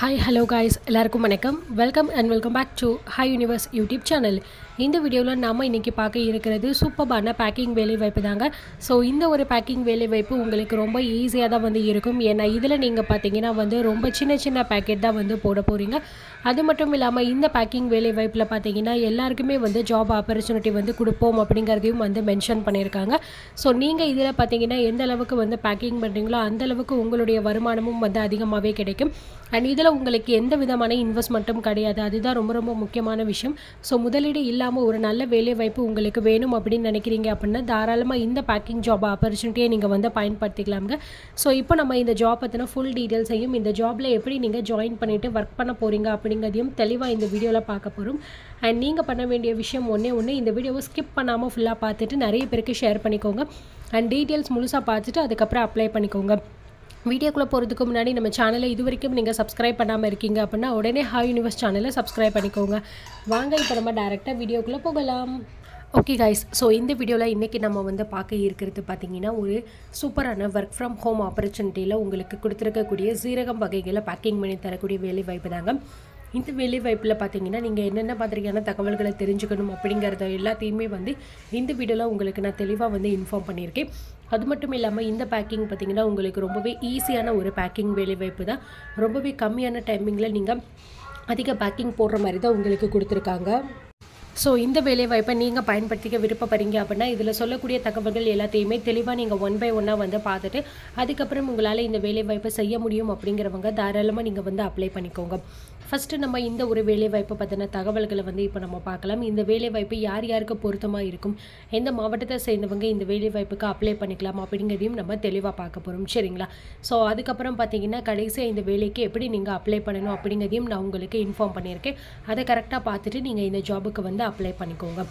Hi hello guys எல்லாருக்கும் வணக்கம். Welcome and welcome back to Hi Universe YouTube channel இந்த வீடியோவில் நாம் இன்றைக்கி பார்க்க இருக்கிறது சூப்பர்பான பேக்கிங் வேலை வாய்ப்பு தாங்க. ஸோ இந்த ஒரு பேக்கிங் வேலை வாய்ப்பு உங்களுக்கு ரொம்ப ஈஸியாக தான் வந்து இருக்கும். ஏன்னா இதில் நீங்கள் பார்த்தீங்கன்னா வந்து ரொம்ப சின்ன சின்ன பேக்கெட் தான் வந்து போட போகிறீங்க அது மட்டும் இல்லாமல் இந்த பேக்கிங் வேலை வாய்ப்பில் பார்த்தீங்கன்னா எல்லாருக்குமே வந்து ஜாப் ஆப்பர்ச்சுனிட்டி வந்து கொடுப்போம் அப்படிங்கிறதையும் வந்து மென்ஷன் பண்ணியிருக்காங்க. ஸோ நீங்கள் இதில் பார்த்தீங்கன்னா எந்த அளவுக்கு வந்து பேக்கிங் பண்ணுறீங்களோ அந்த அளவுக்கு உங்களுடைய வருமானமும் வந்து அதிகமாகவே கிடைக்கும். அண்ட் இதில் உங்களுக்கு எந்த விதமான இன்வெஸ்ட்மெண்ட்டும் கிடையாது. அதுதான் ரொம்ப ரொம்ப முக்கியமான விஷயம். ஸோ முதலீடு இல்லாமல் ஒரு நல்ல வேலை வாய்ப்பு உங்களுக்கு வேணும் அப்படின்னு நினைக்கிறீங்க அப்படின்னா தாராளமாக இந்த பேக்கிங் ஜாப் ஆப்பர்ச்சுனிட்டியை நீங்கள் வந்து பயன்படுத்திக்கலாம்ங்க. ஸோ இப்போ நம்ம இந்த ஜாப் பற்றின ஃபுல் டீட்டெயில்ஸையும் இந்த ஜாப்பில் எப்படி நீங்கள் ஜாயின் பண்ணிவிட்டு ஒர்க் பண்ண போகிறீங்க அப்படிங்கிறதையும் தெளிவாக இந்த வீடியோவில் பார்க்க போகிறோம் அண்ட் நீங்கள் பண்ண வேண்டிய விஷயம் ஒன்றே ஒன்று இந்த வீடியோவை ஸ்கிப் பண்ணாமல் ஃபுல்லாக பார்த்துட்டு நிறைய பேருக்கு ஷேர் பண்ணிக்கோங்க. அண்ட் டீட்டெயில்ஸ் முழுசாக பார்த்துட்டு அதுக்கப்புறம் அப்ளை பண்ணிக்கோங்க. வீடியோக்குள்ளே போகிறதுக்கு முன்னாடி நம்ம சேனலை இது வரைக்கும் நீங்கள் சப்ஸ்கிரைப் பண்ணாமல் இருக்கீங்க அப்படின்னா உடனே ஹாய் யூனிவர்ஸ் சேனலை சப்ஸ்கிரைப் பண்ணிக்கோங்க. வாங்க இப்போ நம்ம டேரெக்டாக வீடியோக்குள்ளே போகலாம். ஓகே கைஸ் ஸோ இந்த வீடியோவில் இன்றைக்கி நம்ம வந்து பார்க்க இருக்கிறது பார்த்தீங்கன்னா ஒரு சூப்பரான ஒர்க் ஃப்ரம் ஹோம் ஆப்பர்ச்சுனிட்டியில் உங்களுக்கு கொடுத்துருக்கக்கூடிய சீரகம் வகைகளை பேக்கிங் பண்ணி தரக்கூடிய வேலை வாய்ப்பு தாங்க. இந்த வேலை வாய்ப்பில் பார்த்தீங்கன்னா நீங்கள் என்னென்ன மாதிரியான தகவல்களை தெரிஞ்சுக்கணும் அப்படிங்கிறத எல்லாத்தையுமே வந்து இந்த வீடியோவில் உங்களுக்கு நான் தெளிவாக வந்து இன்ஃபார்ம் பண்ணியிருக்கேன். அது மட்டும் இல்லாமல் இந்த பேக்கிங் பார்த்தீங்கன்னா உங்களுக்கு ரொம்பவே ஈஸியான ஒரு பேக்கிங் வேலை வாய்ப்பு தான். ரொம்பவே கம்மியான டைமிங்கில் நீங்கள் அதிக பேக்கிங் போடுற மாதிரி தான் உங்களுக்கு கொடுத்துருக்காங்க. ஸோ இந்த வேலைவாய்ப்பை நீங்கள் பயன்படுத்திக்க விருப்பப்படுறீங்க அப்படின்னா இதில் சொல்லக்கூடிய தகவல்கள் எல்லாத்தையுமே தெளிவாக நீங்கள் ஒன் பை ஒன்னாக வந்து பார்த்துட்டு அதுக்கப்புறம் உங்களால் இந்த வேலைவாய்ப்பை செய்ய முடியும் அப்படிங்கிறவங்க தாராளமாக நீங்கள் வந்து அப்ளை பண்ணிக்கோங்க. ஃபஸ்ட்டு நம்ம இந்த ஒரு வேலைவாய்ப்பை பற்றின தகவல்களை வந்து இப்போ நம்ம பார்க்கலாம். இந்த வேலைவாய்ப்பு யார் யாருக்கு பொருத்தமாக இருக்கும்? எந்த மாவட்டத்தை சேர்ந்தவங்க இந்த வேலைவாய்ப்புக்கு அப்ளை பண்ணிக்கலாம் அப்படிங்கிறதையும் நம்ம தெளிவாக பார்க்க போகிறோம் சரிங்களா? ஸோ அதுக்கப்புறம் பார்த்தீங்கன்னா கடைசியாக இந்த வேலைக்கு எப்படி நீங்கள் அப்ளை பண்ணணும் அப்படிங்கிறதையும் நான் உங்களுக்கு இன்ஃபார்ம் பண்ணியிருக்கேன். அதை கரெக்டாக பார்த்துட்டு நீங்கள் இந்த ஜாபுக்கு வந்து அப்ளை பண்ணிக்கோங்க.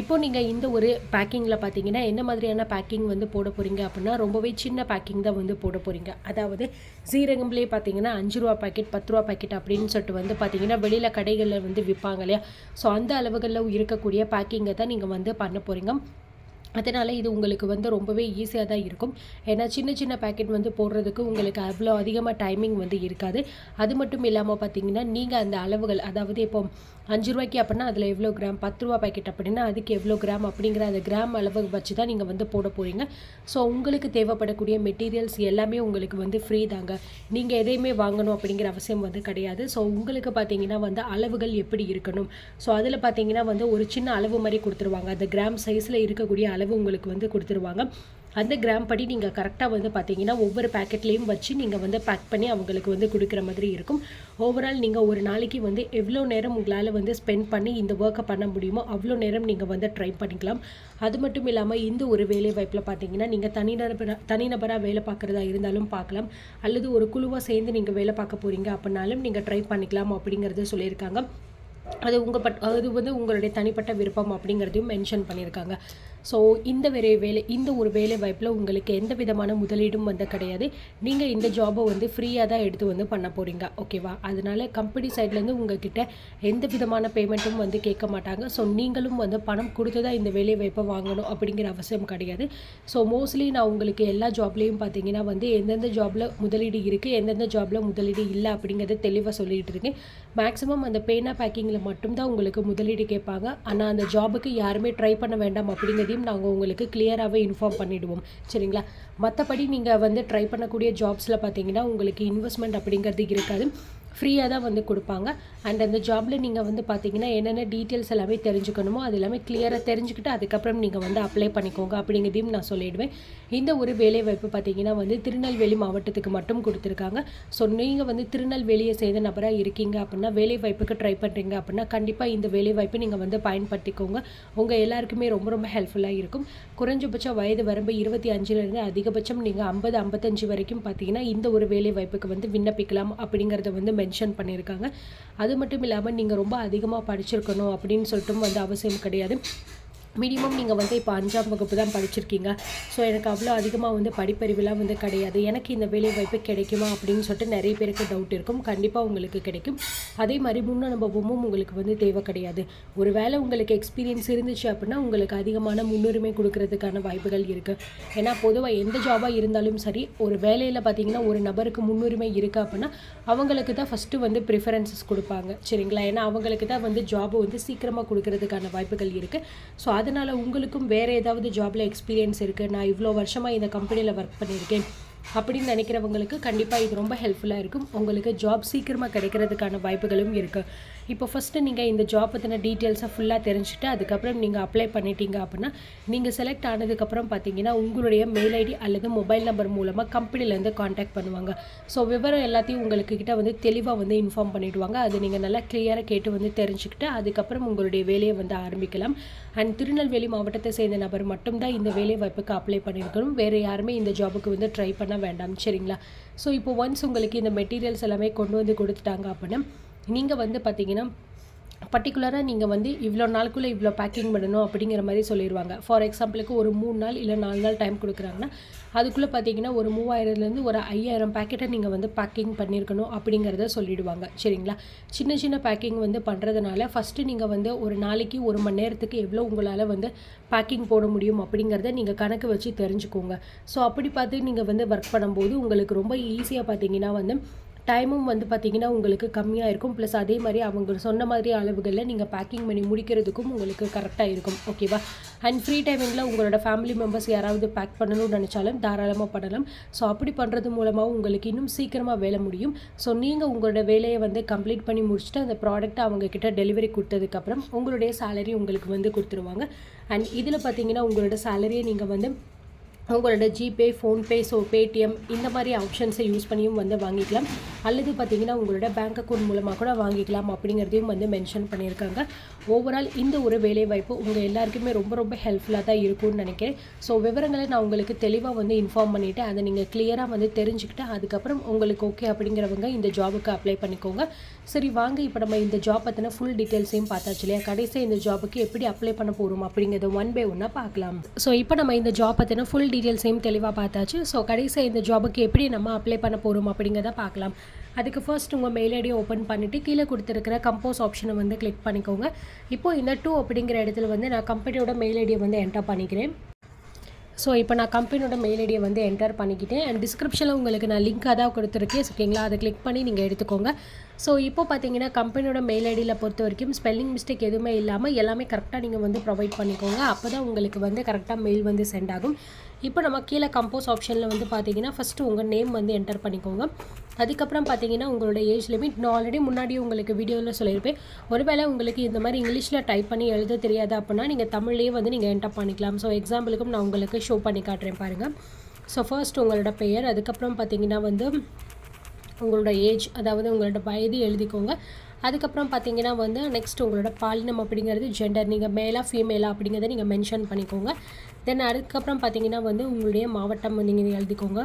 இப்போ நீங்கள் இந்த ஒரு பேக்கிங்கில் பார்த்தீங்கன்னா என்ன மாதிரியான பேக்கிங் வந்து போட போகிறீங்க அப்படின்னா ரொம்பவே சின்ன பேக்கிங் தான் வந்து போட போகிறீங்க அதாவது சீரகம்லேயே பார்த்தீங்கன்னா அஞ்சு ரூபா பாக்கெட் பத்து ரூபா பாக்கெட் அப்படின்னு சொல்லிட்டு வந்து பார்த்தீங்கன்னா வெளியில் கடைகளில் வந்து விற்பாங்க இல்லையா? ஸோ அந்த அளவுகளில் இருக்கக்கூடிய பேக்கிங்கை தான் நீங்கள் வந்து பண்ண போகிறீங்க அதனால் இது உங்களுக்கு வந்து ரொம்பவே ஈஸியாக தான் இருக்கும். ஏன்னா சின்ன சின்ன பேக்கெட் வந்து போடுறதுக்கு உங்களுக்கு அவ்வளோ அதிகமாக டைமிங் வந்து இருக்காது. அது மட்டும் இல்லாமல் பார்த்தீங்கன்னா நீங்கள் அந்த அளவுகள் அதாவது இப்போ அஞ்சு ரூபாய்க்கு அப்படின்னா அதில் எவ்வளோ கிராம் பத்து ரூபா பாக்கெட் அப்படின்னா அதுக்கு எவ்வளோ கிராம் அப்படிங்கிற அந்த கிராம் அளவு வச்சு தான் நீங்கள் வந்து போட போகிறீங்க ஸோ உங்களுக்கு தேவைப்படக்கூடிய மெட்டீரியல்ஸ் எல்லாமே உங்களுக்கு வந்து ஃப்ரீ தாங்க. நீங்கள் எதையுமே வாங்கணும் அப்படிங்கிற அவசியம் வந்து கிடையாது. ஸோ உங்களுக்கு பார்த்தீங்கன்னா வந்து அளவுகள் எப்படி இருக்கணும்? ஸோ அதில் பார்த்தீங்கன்னா வந்து ஒரு சின்ன அளவு மாதிரி கொடுத்துருவாங்க. அந்த கிராம் சைஸில் இருக்கக்கூடிய அளவு உங்களுக்கு வந்து கொடுத்துருவாங்க. அந்த கிராம் படி நீங்கள் கரெக்டாக வந்து பார்த்தீங்கன்னா ஒவ்வொரு பேக்கெட்லேயும் வச்சு நீங்கள் வந்து பேக் பண்ணி அவங்களுக்கு வந்து கொடுக்குற மாதிரி இருக்கும். ஓவரால் நீங்கள் ஒரு நாளைக்கு வந்து எவ்வளோ நேரம் உங்களால் வந்து ஸ்பெண்ட் பண்ணி இந்த ஒர்க்கை பண்ண முடியுமோ அவ்வளோ நேரம் நீங்கள் வந்து ட்ரை பண்ணிக்கலாம். அது மட்டும் இல்லாமல் இந்த ஒரு வேலை வாய்ப்பில் பார்த்தீங்கன்னா நீங்கள் தனிநபராக தனிநபராக வேலை பார்க்குறதா இருந்தாலும் பார்க்கலாம் அல்லது ஒரு குழுவாக சேர்ந்து நீங்கள் வேலை பார்க்க போகிறீங்க அப்படின்னாலும் நீங்கள் ட்ரை பண்ணிக்கலாம் அப்படிங்கிறத சொல்லியிருக்காங்க. அது உங்கள் பட் அது வந்து உங்களுடைய தனிப்பட்ட விருப்பம் அப்படிங்கிறதையும் மென்ஷன் பண்ணியிருக்காங்க. ஸோ இந்த வேலை வேலை இந்த ஒரு வேலை வாய்ப்பில் உங்களுக்கு எந்த விதமான முதலீடும் வந்து கிடையாது. நீங்கள் இந்த ஜாபை வந்து ஃப்ரீயாக தான் எடுத்து வந்து பண்ண போகிறீங்க ஓகேவா அதனால கம்பெனி சைட்லேருந்து உங்ககிட்ட எந்த விதமான பேமெண்ட்டும் வந்து கேட்க மாட்டாங்க. ஸோ நீங்களும் வந்து பணம் கொடுத்து தான் இந்த வேலை வாய்ப்பை வாங்கணும் அப்படிங்கிற அவசியம் கிடையாது. ஸோ மோஸ்ட்லி நான் உங்களுக்கு எல்லா ஜாப்லேயும் பார்த்தீங்கன்னா வந்து எந்தெந்த ஜாபில் முதலீடு இருக்குது எந்தெந்த ஜாபில் முதலீடு இல்லை அப்படிங்கிறத தெளிவாக சொல்லிகிட்டு இருக்கேன். மேக்ஸிமம் அந்த பேனா பேக்கிங்கில் மட்டும்தான் உங்களுக்கு முதலீடு கேட்பாங்க. ஆனால் அந்த ஜாபுக்கு யாருமே ட்ரை பண்ண வேண்டாம் அப்படிங்கிறது அப்படிங்கிறதையும் நாங்கள் உங்களுக்கு கிளியராகவே இன்ஃபார்ம் பண்ணிவிடுவோம் சரிங்களா? மற்றபடி நீங்கள் வந்து ட்ரை பண்ணக்கூடிய ஜாப்ஸில் பார்த்தீங்கன்னா உங்களுக்கு இன்வெஸ்ட்மெண்ட் அப்படிங்கிறது இருக்காது. ஃப்ரீயாக தான் வந்து கொடுப்பாங்க. அண்ட் அந்த ஜாபில் நீங்கள் வந்து பார்த்தீங்கன்னா என்னென்ன டீட்டெயில்ஸ் எல்லாமே தெரிஞ்சுக்கணுமோ அது எல்லாமே கிளியராக தெரிஞ்சுக்கிட்டு அதுக்கப்புறம் நீங்கள் வந்து அப்ளை பண்ணிக்கோங்க அப்படிங்கிறதையும் நான் சொல்லிடுவேன். இந்த ஒரு வேலைவாய்ப்பு பார்த்தீங்கன்னா வந்து திருநெல்வேலி மாவட்டத்துக்கு மட்டும் கொடுத்துருக்காங்க. ஸோ நீங்கள் வந்து திருநெல்வேலியை செய்த நபராக இருக்கீங்க அப்படின்னா வேலைவாய்ப்புக்கு ட்ரை பண்ணுறீங்க அப்படின்னா கண்டிப்பாக இந்த வேலைவாய்ப்பை நீங்கள் வந்து பயன்படுத்திக்கோங்க. உங்கள் எல்லாருக்குமே ரொம்ப ரொம்ப ஹெல்ப்ஃபுல்லாக இருக்கும். குறைஞ்சபட்ச வயது வரம்பு இருபத்தி அஞ்சுலேருந்து அதிகபட்சம் நீங்கள் ஐம்பது ஐம்பத்தஞ்சு வரைக்கும் பார்த்தீங்கன்னா இந்த ஒரு வேலைவாய்ப்புக்கு வந்து விண்ணப்பிக்கலாம் அப்படிங்கிறத வந்து மென்ஷன் பண்ணியிருக்காங்க. அது மட்டும் இல்லாமல் நீங்கள் ரொம்ப அதிகமாக படிச்சிருக்கணும் அப்படின்னு சொல்லிட்டும் வந்து அவசியம் கிடையாது. மினிமம் நீங்கள் வந்து இப்போ அஞ்சாம் வகுப்பு தான் படிச்சிருக்கீங்க. ஸோ எனக்கு அவ்வளோ அதிகமாக வந்து படிப்பறிவுலாம் வந்து கிடையாது. எனக்கு இந்த வேலை வாய்ப்பு கிடைக்குமா அப்படின்னு சொல்லிட்டு நிறைய பேருக்கு டவுட் இருக்கும். கண்டிப்பாக உங்களுக்கு கிடைக்கும். அதே மாதிரி முன் அனுபவமும் உங்களுக்கு வந்து தேவை கிடையாது. ஒரு வேளை உங்களுக்கு எக்ஸ்பீரியன்ஸ் இருந்துச்சு அப்படின்னா உங்களுக்கு அதிகமான முன்னுரிமை கொடுக்கறதுக்கான வாய்ப்புகள் இருக்குது ஏன்னா பொதுவாக எந்த ஜாபாக இருந்தாலும் சரி ஒரு வேலையில் பார்த்தீங்கன்னா ஒரு நபருக்கு முன்னுரிமை இருக்குது அப்படின்னா அவங்களுக்கு தான் ஃபஸ்ட்டு வந்து ப்ரிஃபரன்சஸ் கொடுப்பாங்க. சரிங்களா? ஏன்னா அவங்களுக்கு தான் வந்து ஜாப் வந்து சீக்கிரமாக கொடுக்கறதுக்கான வாய்ப்புகள் இருக்குது ஸோ அதனால் உங்களுக்கும் வேறு ஏதாவது ஜாபில் எக்ஸ்பீரியன்ஸ் இருக்குது நான் இவ்வளோ வருஷமாக இந்த கம்பெனியில் ஒர்க் பண்ணியிருக்கேன். அப்படின்னு நினைக்கிறவங்களுக்கு கண்டிப்பாக இது ரொம்ப ஹெல்ப்ஃபுல்லாக இருக்கும். உங்களுக்கு ஜாப் சீக்கிரமாக கிடைக்கிறதுக்கான வாய்ப்புகளும் இருக்குது இப்போ ஃபஸ்ட்டு நீங்கள் இந்த ஜாப் பற்றின டீட்டெயில்ஸை ஃபுல்லாக தெரிஞ்சுட்டு அதுக்கப்புறம் நீங்கள் அப்ளை பண்ணிட்டீங்க அப்படின்னா நீங்கள் செலக்ட் ஆனதுக்கப்புறம் பார்த்தீங்கன்னா உங்களுடைய மெயில் ஐடி அல்லது மொபைல் நம்பர் மூலமாக கம்பெனிலேருந்து காண்டாக்ட் பண்ணுவாங்க. ஸோ விவரம் எல்லாத்தையும் உங்களுக்கு கிட்ட வந்து தெளிவாக வந்து இன்ஃபார்ம் பண்ணிவிடுவாங்க அது நீங்கள் நல்லா கிளியராக கேட்டு வந்து தெரிஞ்சுக்கிட்டு அதுக்கப்புறம் உங்களுடைய வேலையை வந்து ஆரம்பிக்கலாம். அண்ட் திருநெல்வேலி மாவட்டத்தை சேர்ந்த நபர் மட்டும்தான் இந்த வேலை வாய்ப்புக்கு அப்ளை பண்ணியிருக்கணும். வேறு யாருமே இந்த ஜாபுக்கு வந்து ட்ரை பண்ண வேண்டாம் சரிங்களா? ஸோ இப்போ ஒன்ஸ் உங்களுக்கு இந்த மெட்டீரியல்ஸ் எல்லாமே கொண்டு வந்து கொடுத்துட்டாங்க அப்படின்னா நீங்கள் வந்து பார்த்தீங்கன்னா பர்டிகுலராக நீங்கள் வந்து இவ்வளோ நாளுக்குள்ளே இவ்வளோ பேக்கிங் பண்ணணும் அப்படிங்கிற மாதிரி சொல்லிடுவாங்க ஃபார் எக்ஸாம்பிளுக்கு ஒரு மூணு நாள் இல்லை நாலு நாள் டைம் கொடுக்குறாங்கன்னா அதுக்குள்ளே பார்த்தீங்கன்னா ஒரு மூவாயிரத்துலேருந்து ஒரு ஐயாயிரம் பேக்கெட்டை நீங்கள் வந்து பேக்கிங் பண்ணியிருக்கணும் அப்படிங்கிறத சொல்லிடுவாங்க. சரிங்களா? சின்ன சின்ன பேக்கிங் வந்து பண்ணுறதுனால ஃபஸ்ட்டு நீங்கள் வந்து ஒரு நாளைக்கு ஒரு மணி நேரத்துக்கு எவ்வளோ உங்களால் வந்து பேக்கிங் போட முடியும் அப்படிங்கிறத நீங்கள் கணக்கு வச்சு தெரிஞ்சுக்கோங்க. ஸோ அப்படி பார்த்து நீங்கள் வந்து ஒர்க் பண்ணும்போது உங்களுக்கு ரொம்ப ஈஸியாக பார்த்தீங்கன்னா வந்து டைமும் வந்து பார்த்திங்கன்னா உங்களுக்கு கம்மியாக இருக்கும். ப்ளஸ் அதே மாதிரி அவங்க சொன்ன மாதிரி அளவுகளில் நீங்கள் பேக்கிங் பண்ணி முடிக்கிறதுக்கும் உங்களுக்கு கரெக்டாக இருக்கும். ஓகேவா அண்ட் ஃப்ரீ டைமிங்கில் உங்களோட ஃபேமிலி மெம்பர்ஸ் யாராவது பேக் பண்ணணும்னு நினச்சாலும் தாராளமாக பண்ணலாம். ஸோ அப்படி பண்ணுறது மூலமாக உங்களுக்கு இன்னும் சீக்கிரமாக வேலை முடியும். ஸோ நீங்கள் உங்களோட வேலையை வந்து கம்ப்ளீட் பண்ணி முடிச்சுட்டு அந்த ப்ராடக்ட்டை அவங்கக்கிட்ட டெலிவரி கொடுத்ததுக்கப்புறம் உங்களுடைய சேலரி உங்களுக்கு வந்து கொடுத்துருவாங்க. அண்ட் இதில் பார்த்தீங்கன்னா உங்களோட சேலரியை நீங்கள் வந்து உங்களோட ஜிபே ஃபோன்பே ஸோ பேடிஎம் இந்த மாதிரி ஆப்ஷன்ஸை யூஸ் பண்ணியும் வந்து வாங்கிக்கலாம். அல்லது பார்த்தீங்கன்னா உங்களோட பேங்க் அக்கௌண்ட் மூலமாக கூட வாங்கிக்கலாம் அப்படிங்கிறதையும் வந்து மென்ஷன் பண்ணியிருக்காங்க. ஓவரால் இந்த ஒரு வேலைவாய்ப்பு உங்கள் எல்லாருக்குமே ரொம்ப ரொம்ப ஹெல்ப்ஃபுல்லாக தான் இருக்கும்னு நினைக்கிறேன். ஸோ விவரங்களை நான் உங்களுக்கு தெளிவாக வந்து இன்ஃபார்ம் பண்ணிவிட்டு அதை நீங்கள் கிளியராக வந்து தெரிஞ்சுக்கிட்டு அதுக்கப்புறம் உங்களுக்கு ஓகே அப்படிங்கிறவங்க இந்த ஜாபுக்கு அப்ளை பண்ணிக்கோங்க. சரி வாங்க. இப்போ நம்ம இந்த ஜாப் பற்றின ஃபுல் டீட்டெயில்ஸையும் பார்த்தாச்சு இல்லையா? கடைசியாக இந்த ஜாபுக்கு எப்படி அப்ளை பண்ண போகிறோம் அப்படிங்கிறத ஒன் பை ஒன்னாக பார்க்கலாம். ஸோ இப்போ நம்ம இந்த ஜாப் பற்றின ஃபுல் டீட்டெயில்ஸையும் தெளிவாக பார்த்தாச்சு. ஸோ கடைசியாக இந்த ஜாபுக்கு எப்படி நம்ம அப்ளை பண்ண போகிறோம் அப்படிங்கிறத பார்க்கலாம். அதுக்கு ஃபர்ஸ்ட் உங்கள் மெயில் ஐடியை ஓப்பன் பண்ணிவிட்டு கீழே கொடுத்துருக்கிற கம்போஸ் ஆப்ஷனை வந்து கிளிக் பண்ணிக்கோங்க. இப்போது இந்த டூ அப்படிங்கிற இடத்துல வந்து நான் கம்பெனியோட மெயில் ஐடியை வந்து என்டர் பண்ணிக்கிறேன். ஸோ இப்போ நான் கம்பெனியோட மெயில் ஐடியை வந்து என்டர் பண்ணிக்கிட்டேன். அண்ட் டிஸ்கிரிப்ஷனில் உங்களுக்கு நான் லிங்க்காக தான் கொடுத்துருக்கேன். ஓகேங்களா அதை கிளிக் பண்ணி நீங்கள் எடுத்துக்கோங்க. ஸோ இப்போ பார்த்தீங்கன்னா கம்பெனியோட மெயில் ஐடியில் பொறுத்த வரைக்கும் ஸ்பெல்லிங் மிஸ்டேக் எதுவுமே இல்லாமல் எல்லாமே கரெக்டாக நீங்கள் வந்து ப்ரொவைட் பண்ணிக்கோங்க. அப்போ தான் உங்களுக்கு வந்து கரெக்டாக மெயில் வந்து சென்ட் ஆகும். இப்போ நம்ம கீழே கம்போஸ் ஆப்ஷனில் வந்து பார்த்தீங்கன்னா ஃபஸ்ட்டு உங்கள் நேம் வந்து என்டர் பண்ணிக்கோங்க. அதுக்கப்புறம் பார்த்தீங்கன்னா உங்களோட ஏஜ் லிமிட் நான் ஆல்ரெடி முன்னாடி உங்களுக்கு வீடியோவில் சொல்லியிருப்பேன். ஒருவேளை உங்களுக்கு இந்த மாதிரி இங்கிலீஷில் டைப் பண்ணி எழுத தெரியாது அப்படின்னா நீங்கள் தமிழ்லேயே வந்து நீங்கள் என்டர் பண்ணிக்கலாம். ஸோ எக்ஸாம்பிளுக்கும் நான் உங்களுக்கு ஷோ பண்ணி காட்டுறேன் பாருங்கள் ஸோ ஃபர்ஸ்ட் உங்களோட பெயர் அதுக்கப்புறம் பார்த்தீங்கன்னா வந்து உங்களோட ஏஜ் அதாவது உங்களோட வயது எழுதிக்கோங்க. அதுக்கப்புறம் பார்த்தீங்கன்னா வந்து நெக்ஸ்ட் உங்களோட பாலினம் அப்படிங்கிறது ஜெண்டர் நீங்கள் மேலாக ஃபீமேலாக அப்படிங்கிறத நீங்கள் மென்ஷன் பண்ணிக்கோங்க. தென் அதுக்கப்புறம் பார்த்தீங்கன்னா வந்து உங்களுடைய மாவட்டம் நீங்கள் எழுதிக்கோங்க.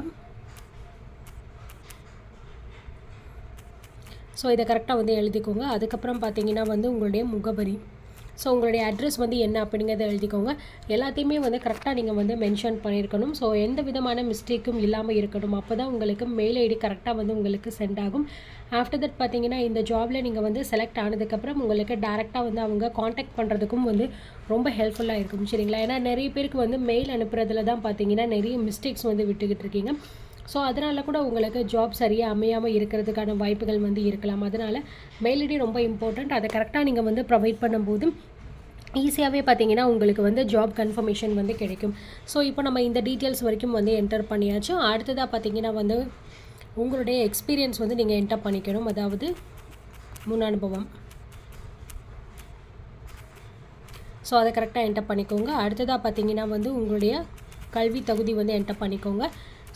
ஸோ இதை கரெக்டாக வந்து எழுதிக்கோங்க. அதுக்கப்புறம் பார்த்தீங்கன்னா வந்து உங்களுடைய முகவரி. ஸோ உங்களுடைய அட்ரஸ் வந்து என்ன அப்படிங்கிறத எழுதிக்கோங்க. எல்லாத்தையுமே வந்து கரெக்டாக நீங்கள் வந்து மென்ஷன் பண்ணியிருக்கணும். ஸோ எந்த விதமான மிஸ்டேக்கும் இல்லாமல் இருக்கணும். அப்போ தான் உங்களுக்கு மெயில் ஐடி கரெக்டாக வந்து உங்களுக்கு சென்ட் ஆகும். ஆஃப்டர் தட் பார்த்தீங்கன்னா இந்த ஜாபில் நீங்கள் வந்து செலக்ட் ஆனதுக்கப்புறம் உங்களுக்கு டேரெக்டாக வந்து அவங்க காண்டாக்ட் பண்ணுறதுக்கும் வந்து ரொம்ப ஹெல்ப்ஃபுல்லாக இருக்கும். சரிங்களா? ஏன்னா நிறைய பேருக்கு வந்து மெயில் அனுப்புறதுல தான் பார்த்தீங்கன்னா நிறைய மிஸ்டேக்ஸ் வந்து விட்டுக்கிட்டு இருக்கீங்க. ஸோ அதனால் கூட உங்களுக்கு ஜாப் சரியாக அமையாமல் இருக்கிறதுக்கான வாய்ப்புகள் வந்து இருக்கலாம். அதனால் மெயில் ஐடி ரொம்ப இம்பார்ட்டண்ட் அதை கரெக்டாக நீங்கள் வந்து ப்ரொவைட் பண்ணும்போது ஈஸியாகவே பார்த்தீங்கன்னா உங்களுக்கு வந்து ஜாப் கன்ஃபர்மேஷன் வந்து கிடைக்கும். ஸோ இப்போ நம்ம இந்த டீட்டெயில்ஸ் வரைக்கும் வந்து என்டர் பண்ணியாச்சு. அடுத்ததாக பார்த்தீங்கன்னா வந்து உங்களுடைய எக்ஸ்பீரியன்ஸ் வந்து நீங்கள் என்டர் பண்ணிக்கணும். அதாவது முன் அனுபவம். ஸோ அதை கரெக்டாக என்டர் பண்ணிக்கோங்க. அடுத்ததாக பார்த்தீங்கன்னா வந்து உங்களுடைய கல்வி தகுதி வந்து என்டர் பண்ணிக்கோங்க.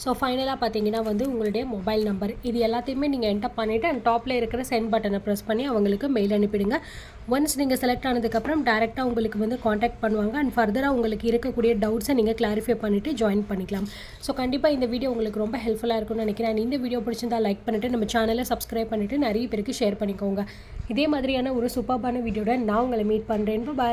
ஸோ ஃபைனலாக பார்த்தீங்கன்னா வந்து உங்களுடைய மொபைல் நம்பர் இது எல்லாத்தையுமே நீங்கள் என்டர் பண்ணிவிட்டு அண்ட் டாப்பில் இருக்கிற சென்ட் பட்டனை ப்ரெஸ் பண்ணி அவங்களுக்கு மெயில் அனுப்பிடுங்க. ஒன்ஸ் நீங்கள் செலக்ட் ஆனதுக்கப்புறம் டேரெக்டாக உங்களுக்கு வந்து காண்டாக்ட் பண்ணுவாங்க. அண்ட் ஃபர்தராக உங்களுக்கு இருக்கக்கூடிய டவுட்ஸை நீங்கள் கிளாரிஃபை பண்ணிவிட்டு ஜாயின் பண்ணிக்கலாம். ஸோ கண்டிப்பாக இந்த வீடியோ உங்களுக்கு ரொம்ப ஹெல்ப்ஃபுல்லாக இருக்கும்னு நினைக்கிறேன். And இந்த வீடியோ பிடிச்சிருந்தா லைக் பண்ணிவிட்டு நம்ம சேனலை சப்ஸ்கிரைப் பண்ணிவிட்டு நிறைய பேருக்கு ஷேர் பண்ணிக்கோங்க. இதே மாதிரியான ஒரு சூப்பர்பான வீடியோட நான் உங்களை மீட் பண்ணுறேன் பாய்